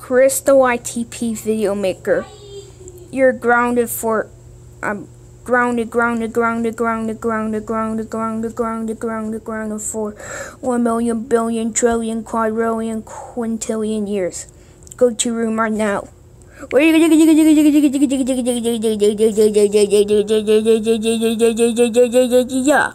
Chris the YTP video maker. You're grounded for um grounded, grounded, grounded, grounded, grounded, grounded, grounded, grounded, grounded, grounded for one million billion trillion quadrillion quintillion years. Go to room right now. Yeah.